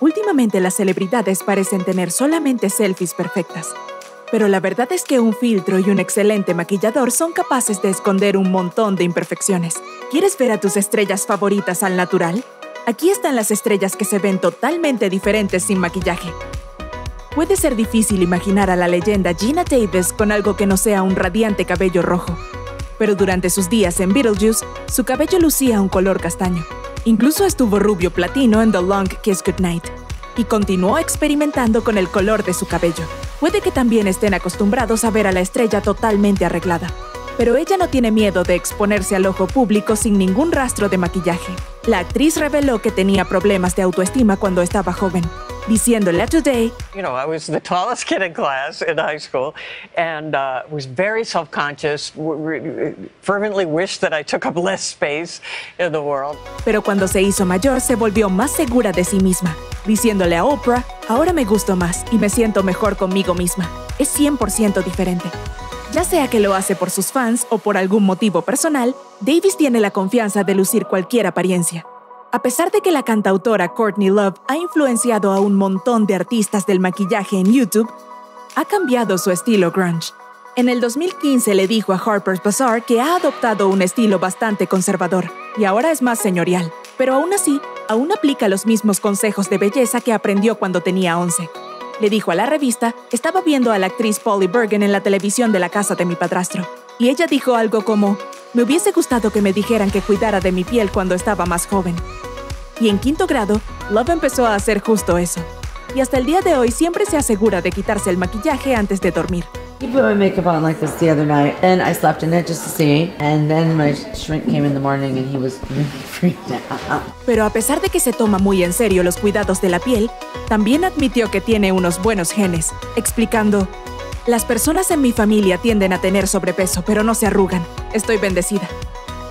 Últimamente las celebridades parecen tener solamente selfies perfectas. Pero la verdad es que un filtro y un excelente maquillador son capaces de esconder un montón de imperfecciones. ¿Quieres ver a tus estrellas favoritas al natural? Aquí están las estrellas que se ven totalmente diferentes sin maquillaje. Puede ser difícil imaginar a la leyenda Gina Davis con algo que no sea un radiante cabello rojo. Pero durante sus días en Beetlejuice, su cabello lucía un color castaño. Incluso estuvo rubio platino en The Long Kiss Goodnight y continuó experimentando con el color de su cabello. Puede que también estén acostumbrados a ver a la estrella totalmente arreglada, pero ella no tiene miedo de exponerse al ojo público sin ningún rastro de maquillaje. La actriz reveló que tenía problemas de autoestima cuando estaba joven, diciéndole a Today, You know, I was the tallest kid in class in high school and uh, was very self conscious, fervently wished that I took up less space in the world. Pero cuando se hizo mayor, se volvió más segura de sí misma, diciéndole a Oprah, ahora me gusto más y me siento mejor conmigo misma. Es 100% diferente. Ya sea que lo hace por sus fans o por algún motivo personal, Davis tiene la confianza de lucir cualquier apariencia. A pesar de que la cantautora Courtney Love ha influenciado a un montón de artistas del maquillaje en YouTube, ha cambiado su estilo grunge. En el 2015 le dijo a Harper's Bazaar que ha adoptado un estilo bastante conservador y ahora es más señorial, pero aún así, aún aplica los mismos consejos de belleza que aprendió cuando tenía 11. Le dijo a la revista, estaba viendo a la actriz Polly Bergen en la televisión de la casa de mi padrastro, y ella dijo algo como, me hubiese gustado que me dijeran que cuidara de mi piel cuando estaba más joven. Y en quinto grado, Love empezó a hacer justo eso. Y hasta el día de hoy siempre se asegura de quitarse el maquillaje antes de dormir. Put my makeup on like this the other night, and I slept in it just to see. And then my shrink came in the morning, and he was really freaked out. Pero a pesar de que se toma muy en serio los cuidados de la piel, también admitió que tiene unos buenos genes, explicando, las personas en mi familia tienden a tener sobrepeso, pero no se arrugan. Estoy bendecida.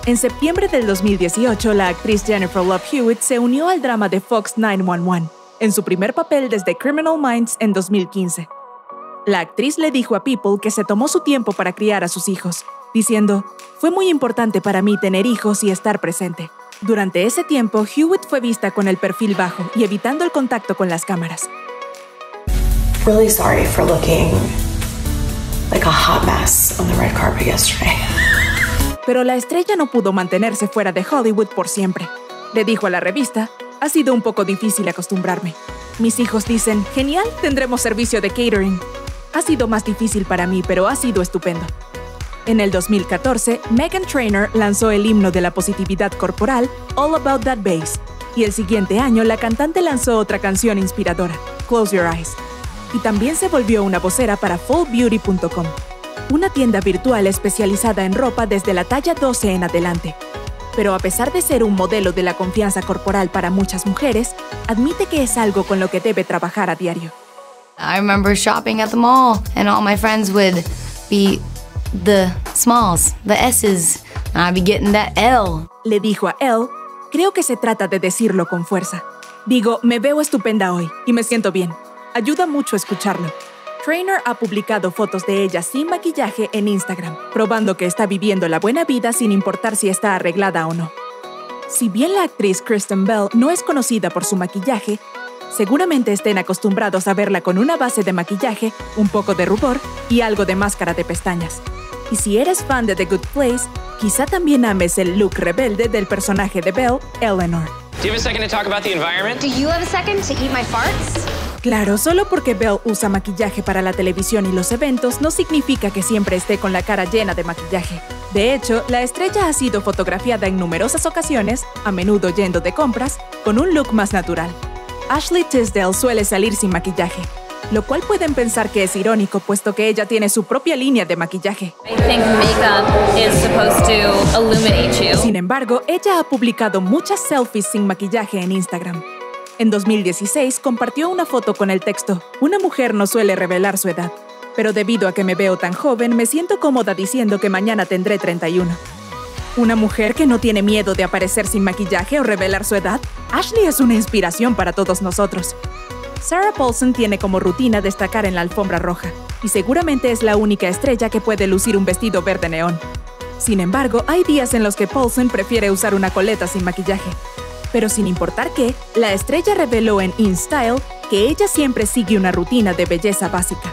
En septiembre del 2018, la actriz Jennifer Love Hewitt se unió al drama de Fox 911, en su primer papel desde Criminal Minds en 2015. La actriz le dijo a People que se tomó su tiempo para criar a sus hijos, diciendo, fue muy importante para mí tener hijos y estar presente. Durante ese tiempo, Hewitt fue vista con el perfil bajo y evitando el contacto con las cámaras. Really sorry for looking like a hot mess on the red carpet yesterday. Pero la estrella no pudo mantenerse fuera de Hollywood por siempre. Le dijo a la revista, ha sido un poco difícil acostumbrarme. Mis hijos dicen, genial, tendremos servicio de catering. Ha sido más difícil para mí, pero ha sido estupendo. En el 2014, Megan Trainor lanzó el himno de la positividad corporal, All About That Bass, y el siguiente año la cantante lanzó otra canción inspiradora, Close Your Eyes, y también se volvió una vocera para fullbeauty.com, una tienda virtual especializada en ropa desde la talla 12 en adelante. Pero a pesar de ser un modelo de la confianza corporal para muchas mujeres, admite que es algo con lo que debe trabajar a diario. I remember shopping at the mall, and all my friends would be the smalls, the S's, and I'd be getting that L. Le dijo a Elle, creo que se trata de decirlo con fuerza. Digo, me veo estupenda hoy y me siento bien. Ayuda mucho escucharlo. Trainer ha publicado fotos de ella sin maquillaje en Instagram, probando que está viviendo la buena vida sin importar si está arreglada o no. Si bien la actriz Kristen Bell no es conocida por su maquillaje, seguramente estén acostumbrados a verla con una base de maquillaje, un poco de rubor y algo de máscara de pestañas. Y si eres fan de The Good Place, quizá también ames el look rebelde del personaje de Belle, Eleanor. Do you have a second to talk about the environment? Do you have a second to eat my farts? Claro, solo porque Belle usa maquillaje para la televisión y los eventos no significa que siempre esté con la cara llena de maquillaje. De hecho, la estrella ha sido fotografiada en numerosas ocasiones, a menudo yendo de compras, con un look más natural. Ashley Tisdale suele salir sin maquillaje, lo cual pueden pensar que es irónico puesto que ella tiene su propia línea de maquillaje. Sin embargo, ella ha publicado muchas selfies sin maquillaje en Instagram. En 2016 compartió una foto con el texto, Una mujer no suele revelar su edad, pero debido a que me veo tan joven me siento cómoda diciendo que mañana tendré 31. ¿Una mujer que no tiene miedo de aparecer sin maquillaje o revelar su edad? Ashley es una inspiración para todos nosotros. Sarah Paulson tiene como rutina destacar en la alfombra roja, y seguramente es la única estrella que puede lucir un vestido verde neón. Sin embargo, hay días en los que Paulson prefiere usar una coleta sin maquillaje. Pero sin importar qué, la estrella reveló en InStyle que ella siempre sigue una rutina de belleza básica.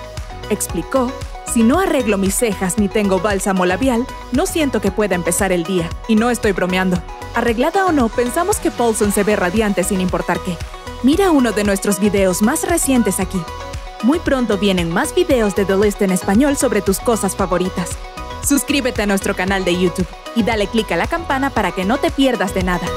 Explicó, si no arreglo mis cejas ni tengo bálsamo labial, no siento que pueda empezar el día, y no estoy bromeando. Arreglada o no, pensamos que Paulson se ve radiante sin importar qué. Mira uno de nuestros videos más recientes aquí. Muy pronto vienen más videos de The List en español sobre tus cosas favoritas. Suscríbete a nuestro canal de YouTube y dale click a la campana para que no te pierdas de nada.